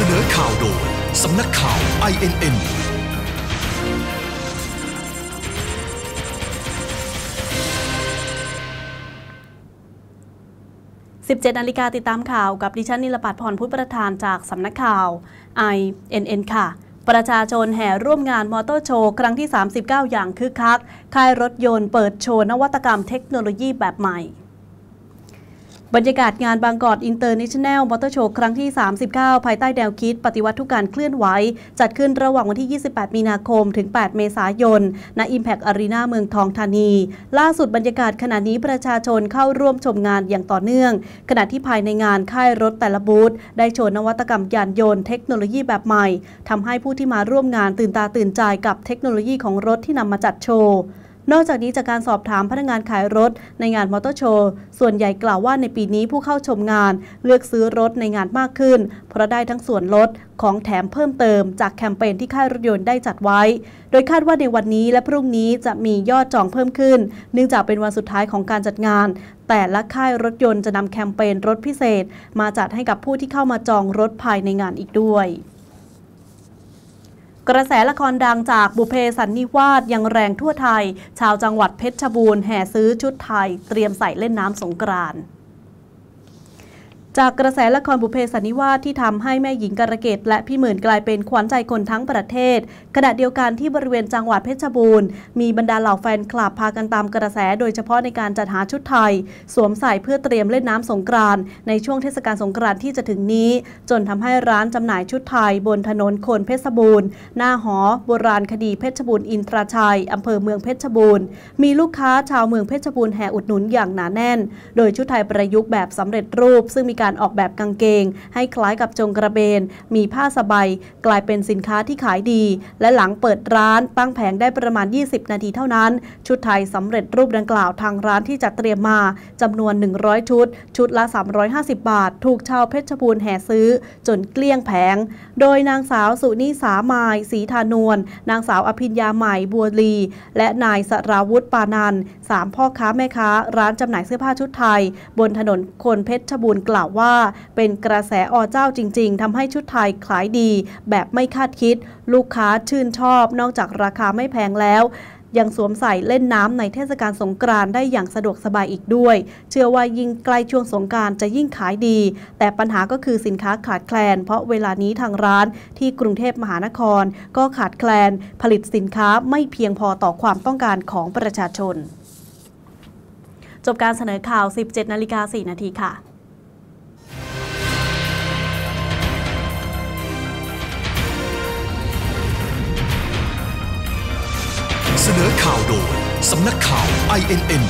สนอข่าวโดย สำนักข่าว INN 17นาฬิกาติดตามข่าวกับดิฉันนิลปัตพรพุทธประธานจากสำนักข่าว INN ค่ะ ประชาชนแห่ร่วมงานมอเตอร์โชว์ครั้งที่ 39 อย่างคึกคัก ค่ายรถยนต์เปิดโชว์นวัตกรรมเทคโนโลยีแบบใหม่ บรรยากาศงานบางกอกอินเตอร์เนชั่นแนลมอเตอร์โชว์ครั้งที่ 39 ภายใต้แนวคิดปฏิวัติทุกการเคลื่อนไหว จัดขึ้นระหว่างวันที่ 28 มีนาคม ถึง 8 เมษายน ณ Impact Arena เมืองทองธานี ล่าสุดบรรยากาศขณะนี้ประชาชนเข้าร่วมชมงานอย่างต่อเนื่อง ขณะที่ภายในงานค่ายรถแต่ละบูธได้โชว์นวัตกรรมยานยนต์เทคโนโลยีแบบใหม่ทำให้ผู้ที่มาร่วมงานตื่นตาตื่นใจกับเทคโนโลยีของรถที่นำมาจัดโชว์ นอกจากนี้จากการสอบถามพนักงานขายรถในงานมอเตอร์โชว์ส่วนใหญ่กล่าวว่าในปีนี้ผู้เข้าชมงาน เลือกซื้อรถในงานมากขึ้น เพราะได้ทั้งส่วนลดของแถมเพิ่มเติม จากแคมเปญที่ค่ายรถยนต์ได้จัดไว้ โดยคาดว่าในวันนี้และพรุ่งนี้จะมียอดจองเพิ่มขึ้น เนื่องจากเป็นวันสุดท้ายของการจัดงาน แต่ละค่ายรถยนต์จะนำแคมเปญรถพิเศษ มาจัดให้กับผู้ที่เข้ามาจองรถภายในงานอีกด้วย กระแสละครดังจากบุเพสันนิวาสยังแรงทั่วไทย ชาวจังหวัดเพชรบูรณ์แห่ซื้อชุดไทย เตรียมใส่เล่นน้ำสงกรานต์ จากกระแสละครบุเพสันนิวาสที่ทำให้แม่หญิงกระเกตและพี่หมื่นกลายเป็นขวัญใจคนทั้งประเทศ ขณะเดียวกันที่บริเวณจังหวัดเพชรบูรณ์มีบรรดาเหล่าแฟนคลับพากันตามกระแสโดยเฉพาะในการจัดหาชุดไทย สวมใส่เพื่อเตรียมเล่นน้ำสงกรานต์ในช่วงเทศกาลสงกรานต์ที่จะถึงนี้ จนทำให้ร้านจำหน่ายชุดไทย บนถนนคนเพชรบูรณ์หน้าหอโบราณคดีเพชรบูรณ์อินทราชัยอำเภอเมืองเพชรบูรณ์มีลูกค้าชาวเมืองเพชรบูรณ์แห่อุดหนุนอย่างหนาแน่น โดยชุดไทยประยุกต์แบบสำเร็จรูป ซึ่งมีการการออกแบบกางเกง ให้คล้ายกับจงกระเบน มีผ้าสบายกลายเป็นสินค้าที่ขายดี และหลังเปิดร้านตั้งแผงได้ประมาณ 20 นาทีเท่านั้น ชุดไทยสำเร็จรูปดังกล่าวทางร้านที่จัดเตรียมมาจำนวน 100 ชุด ชุดละ 350 บาท ถูกชาวเพชรบูรณ์แห่ซื้อ จนเกลี้ยงแผง โดยนางสาวสุนิสามายศรีธานวลนางสาวอภิญญาใหม่บัวลี และนายสราวุฒิปานันสามพ่อค้าแม่ค้าร้านจำหน่ายเสื้อผ้าชุดไทย บนถนนคนเพชรบูรณ์กล่าวว่า เป็นกระแสอเจ้าจริง ๆทำให้ชุดไทยขายดี แบบไม่คาดคิด ลูกค้าชื่นชอบ นอกจากราคาไม่แพงแล้วยังสวมใส่เล่นน้ำในเทศกาลสงกรานได้อย่างสะดวกสบายอีกด้วย เชื่อว่ายิ่งใกล้ช่วงสงการจะยิ่งขายดี แต่ปัญหาก็คือสินค้าขาดแคลน เพราะเวลานี้ทางร้านที่กรุงเทพมหานคร ก็ขาดแคลน ผลิตสินค้าไม่เพียงพอต่อความต้องการของประชาชน จบการเสนอข่าว 17 นาฬิกา 4 นาทีค่ะ สนอข่าวโดย สำนักข่าว INN